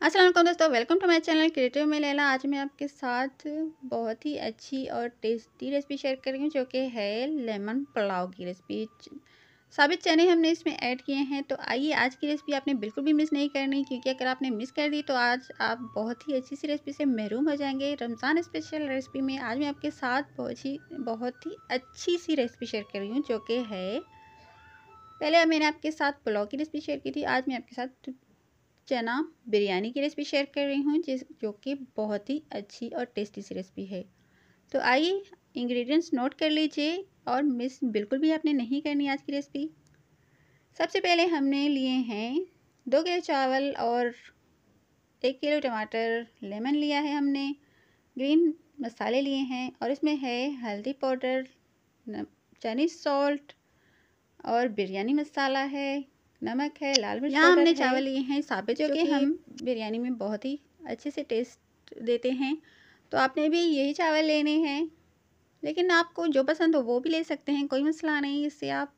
अस्सलाम दोस्तों welcome to my channel creative में लेला। आज मैं आपके साथ बहुत ही अच्छी और टेस्टी रेसिपी शेयर कर रही हूँ, जो कि है लेमन पुलाव की रेसिपी साबित चने हमने इसमें ऐड किए हैं तो आइए आज की रेसिपी आपने बिल्कुल भी मिस नहीं करनी, क्योंकि अगर आपने मिस कर दी तो आज आप बहुत ही अच्छी सी रेसिपी से महरूम हो जाएँगे। रमज़ान स्पेशल रेसिपी में आज मैं आपके साथ बहुत ही बहुत ही अच्छी सी रेसिपी शेयर कर रही हूँ, जो कि है, पहले मैंने आपके साथ पुलाव की रेसिपी शेयर की थी, आज मैं आपके साथ चना बिरयानी की रेसिपी शेयर कर रही हूँ, जिस, जो कि बहुत ही अच्छी और टेस्टी सी रेसिपी है। तो आइए इंग्रेडिएंट्स नोट कर लीजिए और मिस बिल्कुल भी आपने नहीं करनी आज की रेसिपी सबसे पहले हमने लिए हैं दो किलो चावल और एक किलो टमाटर लेमन लिया है हमने ग्रीन मसाले लिए हैं और इसमें है हल्दी पाउडर चाइनीज़ सॉल्ट और बिरयानी मसाला है। नमक है लाल मिर्च यहाँ हमने चावल लिए हैं साबित जो कि हम बिरयानी में बहुत ही अच्छे से टेस्ट देते हैं। तो आपने भी यही चावल लेने हैं लेकिन आपको जो पसंद हो वो भी ले सकते हैं कोई मसला नहीं इससे आप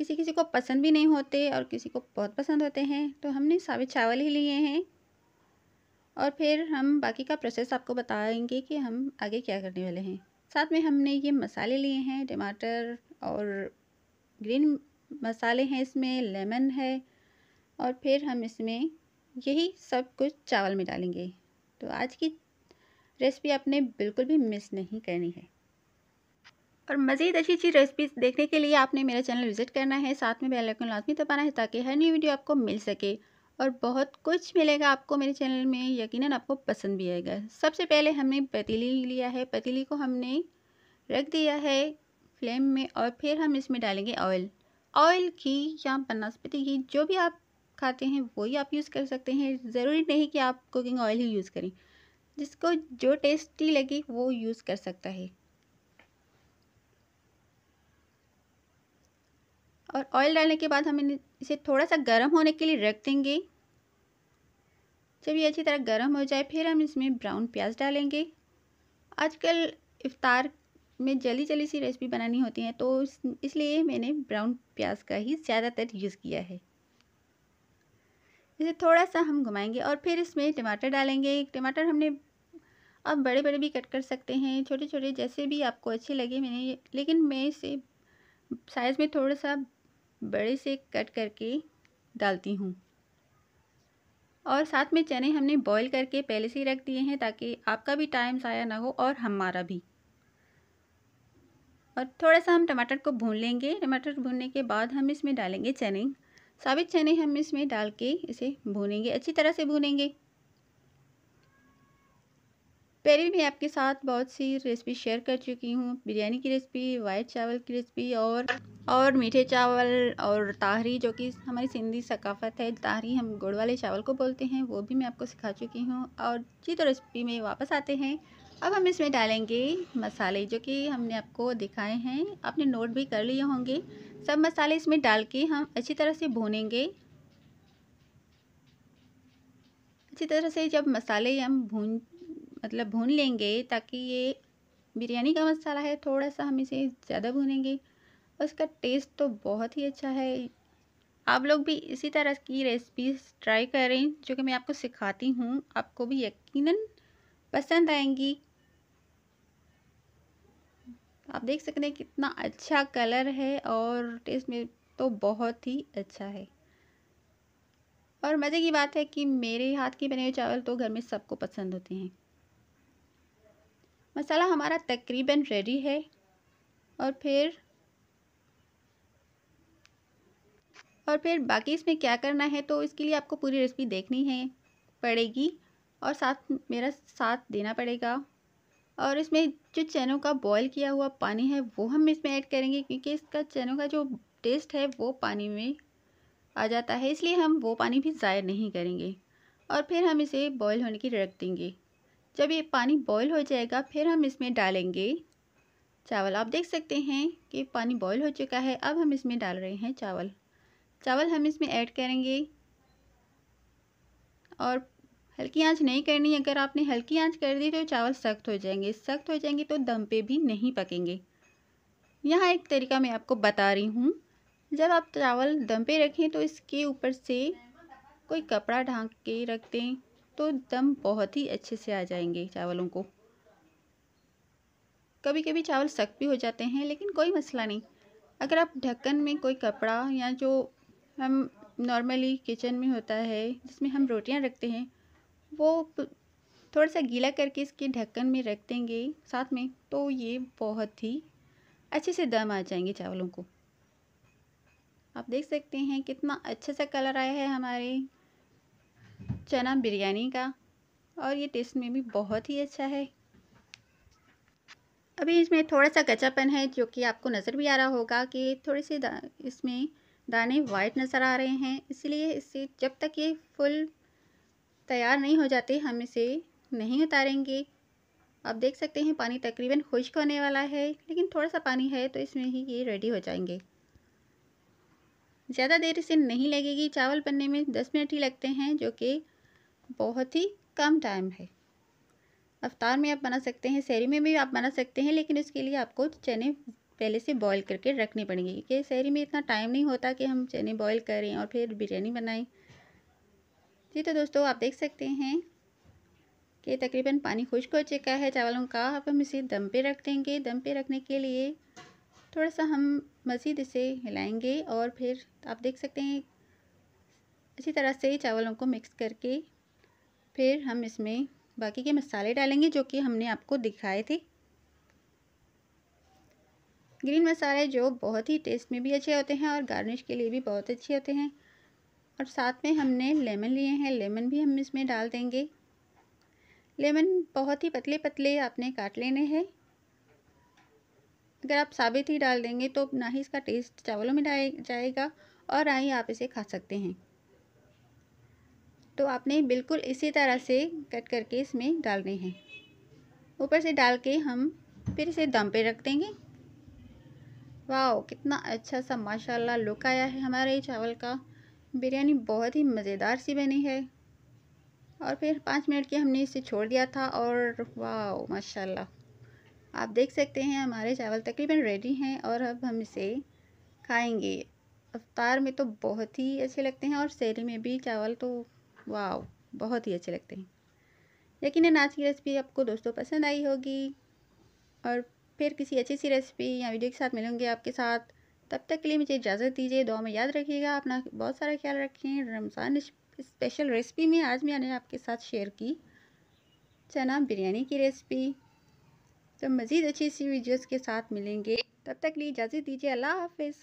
किसी किसी को पसंद भी नहीं होते और किसी को बहुत पसंद होते हैं तो हमने साबित चावल ही लिए हैं। और फिर हम बाकी का प्रोसेस आपको बताएँगे कि हम आगे क्या करने वाले हैं। साथ में हमने ये मसाले लिए हैं टमाटर और ग्रीन मसाले हैं इसमें, लेमन है और फिर हम इसमें यही सब कुछ चावल में डालेंगे। तो आज की रेसिपी आपने बिल्कुल भी मिस नहीं करनी है। और मज़ीद अच्छी अच्छी रेसिपीज़ देखने के लिए आपने मेरा चैनल विज़िट करना है। साथ में बेल आइकन लाजमी दबाना है ताकि हर न्यू वीडियो आपको मिल सके और बहुत कुछ मिलेगा आपको मेरे चैनल में, यकीनन आपको पसंद भी आएगा। सबसे पहले हमने पतीली लिया है। पतीली को हमने रख दिया है फ्लेम में और फिर हम इसमें डालेंगे ऑयल। ऑयल की या बनस्पति घी जो भी आप खाते हैं, वही आप यूज़ कर सकते हैं। ज़रूरी नहीं कि आप कुकिंग ऑयल ही यूज़ करें। जिसको जो टेस्टी लगे, वो यूज़ कर सकता है। और ऑयल डालने के बाद हम इसे थोड़ा सा गर्म होने के लिए रख देंगे। जब ये अच्छी तरह गर्म हो जाए, फिर हम इसमें ब्राउन प्याज डालेंगे। आजकल इफ़ार में जली जली सी रेसिपी बनानी होती है तो इसलिए मैंने ब्राउन प्याज का ही ज़्यादातर यूज़ किया है। इसे थोड़ा सा हम घुमाएँगे और फिर इसमें टमाटर डालेंगे। टमाटर हमने अब बड़े बड़े भी कट कर सकते हैं छोटे छोटे जैसे भी आपको अच्छे लगे मैंने लेकिन मैं इसे साइज़ में थोड़ा सा बड़े से कट करके डालती हूँ। और साथ में चने हमने बॉईल करके पहले से ही रख दिए हैं ताकि आपका भी टाइम ज़ाया ना हो और हमारा भी। और थोड़ा सा हम टमाटर को भून लेंगे। टमाटर भूनने के बाद हम इसमें डालेंगे चने। साबित चने हम इसमें डाल के इसे भूनेंगे, अच्छी तरह से भूनेंगे। पहले भी आपके साथ बहुत सी रेसिपी शेयर कर चुकी हूँ। बिरयानी की रेसिपी वाइट चावल की रेसिपी और और मीठे चावल और ताहरी, जो कि हमारी सिंधी सकाफ़त है। ताहरी हम गुड़ वाले चावल को बोलते हैं, वो भी मैं आपको सिखा चुकी हूँ। और जी तो रेसिपी में वापस आते हैं। अब हम इसमें डालेंगे मसाले, जो कि हमने आपको दिखाए हैं। आपने नोट भी कर लिए होंगे। सब मसाले इसमें डाल के हम अच्छी तरह से भूनेंगे। अच्छी तरह से जब मसाले हम भून मतलब भून लेंगे, ताकि ये बिरयानी का मसाला है थोड़ा सा हम इसे ज़्यादा भूनेंगे। उसका टेस्ट तो बहुत ही अच्छा है। आप लोग भी इसी तरह की रेसिपीज़ ट्राई करें, जो कि मैं आपको सिखाती हूँ। आपको भी यकीनन पसंद आएँगी। आप देख सकते हैं कितना अच्छा कलर है और टेस्ट में तो बहुत ही अच्छा है। और मज़े की बात है कि मेरे हाथ के बने हुए चावल तो घर में सबको पसंद होते हैं। मसाला हमारा तकरीबन रेडी है और फिर और फिर बाकी इसमें क्या करना है तो इसके लिए आपको पूरी रेसिपी देखनी है, पड़ेगी और साथ मेरा साथ देना पड़ेगा। और इसमें जो चनों का बॉईल किया हुआ पानी है, वो हम इसमें ऐड करेंगे क्योंकि इसका चनों का जो टेस्ट है, वो पानी में आ जाता है। इसलिए हम वो पानी भी ज़ायर नहीं करेंगे और फिर हम इसे बॉईल होने की रख देंगे। जब ये पानी बॉईल हो जाएगा, फिर हम इसमें डालेंगे चावल। आप देख सकते हैं कि पानी बॉयल हो चुका है, अब हम इसमें डाल रहे हैं चावल। चावल हम इसमें ऐड करेंगे और हल्की आँच नहीं करनी, अगर आपने हल्की आँच कर दी तो चावल सख्त हो जाएँगे। सख्त हो जाएँगे तो दम पे भी नहीं पकेंगे। यहाँ एक तरीका मैं आपको बता रही हूँ। जब आप चावल दम पे रखें तो इसके ऊपर से कोई कपड़ा ढांक के रख दें तो दम बहुत ही अच्छे से आ जाएँगे चावलों को। कभी कभी चावल सख्त भी हो जाते हैं, लेकिन कोई मसला नहीं। अगर आप ढक्कन में कोई कपड़ा या जो हम नॉर्मली किचन में होता है, जिसमें हम रोटियाँ रखते हैं वो थोड़ा सा गीला करके इसके ढक्कन में रख देंगे साथ में तो ये बहुत ही अच्छे से दम आ जाएँगे चावलों को। आप देख सकते हैं कितना अच्छा सा कलर आया है हमारे चना बिरयानी का और ये टेस्ट में भी बहुत ही अच्छा है। अभी इसमें थोड़ा सा कच्चापन है जो कि आपको नज़र भी आ रहा होगा कि थोड़े से दा, इसमें दाने वाइट नज़र आ रहे हैं इसलिए इससे जब तक ये फुल तैयार नहीं हो जाते, हम इसे नहीं उतारेंगे। आप देख सकते हैं, पानी तकरीबन खुश्क होने वाला है, लेकिन थोड़ा सा पानी है तो इसमें ही ये रेडी हो जाएँगे। ज़्यादा देर इसे नहीं लगेगी। चावल बनने में दस मिनट ही लगते हैं, जो कि बहुत ही कम टाइम है। अवतार में आप बना सकते हैं, शहरी में भी आप बना सकते हैं, लेकिन इसके लिए आपको चने पहले से बॉईल करके रखने पड़ेंगे, क्योंकि शहरी में इतना टाइम नहीं होता कि हम चने बॉईल करें और फिर बिरयानी बनाएँ। जी तो दोस्तों, आप देख सकते हैं कि तकरीबन पानी खुश्क हो चुका है। चावलों का अब हम इसे दम पे रख देंगे। दम पे रखने के लिए थोड़ा सा हम मज़ीद इसे हिलाएँगे और फिर आप देख सकते हैं, इसी तरह से चावलों को मिक्स करके फिर हम इसमें बाकी के मसाले डालेंगे जो कि हमने आपको दिखाए थे। ग्रीन मसाले जो बहुत ही टेस्ट में भी अच्छे होते हैं और गार्निश के लिए भी बहुत अच्छे होते हैं। और साथ में हमने लेमन लिए हैं। लेमन भी हम इसमें डाल देंगे। लेमन बहुत ही पतले पतले आपने काट लेने हैं। अगर आप साबित ही डाल देंगे तो ना ही इसका टेस्ट चावलों में जाएगा और ना ही आप इसे खा सकते हैं। तो आपने बिल्कुल इसी तरह से कट करके इसमें डालने हैं। ऊपर से डाल के हम फिर इसे दम पे रख देंगे। वाह कितना अच्छा सा माशाल्लाह लुक आया है हमारे चावल का। बिरयानी बहुत ही मज़ेदार सी बनी है। और फिर पाँच मिनट के हमने इसे छोड़ दिया था और वाह माशाल्लाह। आप देख सकते हैं हमारे चावल तकरीबन रेडी हैं और अब हम इसे खाएँगे। अवतार में तो बहुत ही अच्छे लगते हैं और शहरी में भी चावल तो वाह बहुत ही अच्छे लगते हैं। यकीन आज की रेसिपी आपको दोस्तों पसंद आई होगी। और फिर किसी अच्छी सी रेसिपी या वीडियो के साथ मिलूँगी आपके साथ। तब तक के लिए मुझे इजाज़त दीजिए दो में याद रखिएगा, अपना बहुत सारा ख्याल रखें। रमज़ान स्पेशल रेसिपी में आज मैंने आपके साथ शेयर की चना बिरयानी की रेसिपी तो मज़ीद अच्छी सी वीडियोज़ के साथ मिलेंगे। तब तक लिए इजाज़त दीजिए, अल्लाह हाफिज़।